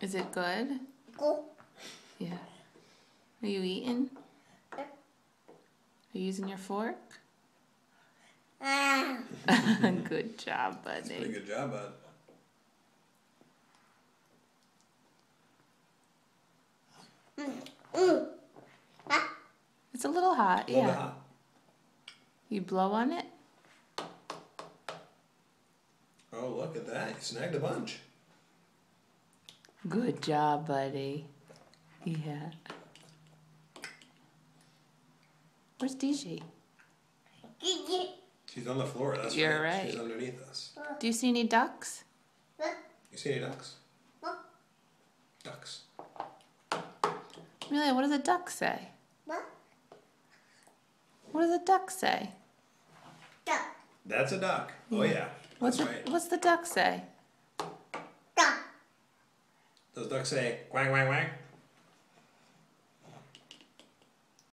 Is it good? Go. Yeah. Are you eating? Are you using your fork? Ah. good job, buddy. Pretty buddy. good job, bud. It's a little hot, A little yeah. hot. You blow on it? Oh, look at that. You snagged a bunch. Good job, buddy. Yeah. Where's DJ? Gigi. She's on the floor. That's You're right. right. She's underneath us. Do you see any ducks? You see any ducks? Ducks. Emilio, what does a duck say? What? What does a duck say? Duck. That's a duck. Oh yeah. What's That's the, right. what's the duck say? Duck. Ducks say quack quack quack.